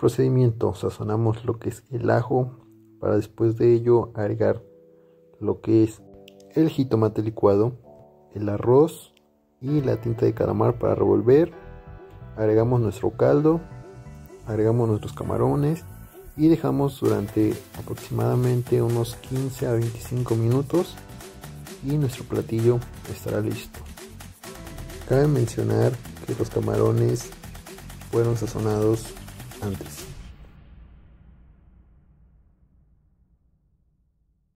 Procedimiento, sazonamos lo que es el ajo para después de ello agregar lo que es el jitomate licuado, el arroz y la tinta de calamar para revolver. Agregamos nuestro caldo, agregamos nuestros camarones y dejamos durante aproximadamente unos 15 a 25 minutos y nuestro platillo estará listo. Cabe mencionar que los camarones fueron sazonados antes.